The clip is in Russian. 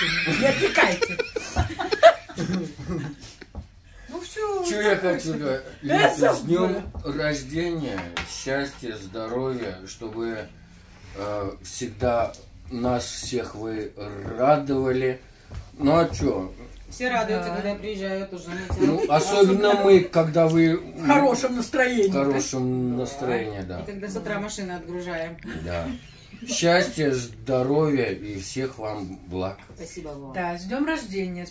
женщины. Не отвлекайте. Ну все. Что я хочу сказать? Да, Лиза, С днем рождения, счастья, здоровья, чтобы э, всегда нас всех вы радовали. Ну а что? Все радуются, Да. когда приезжают уже. Ну, особенно мы, когда вы В хорошем настроении. в хорошем настроении, да. И когда с утра машины отгружаем. да. Счастья, здоровья и всех вам благ. Спасибо вам. Да, с днем рождения.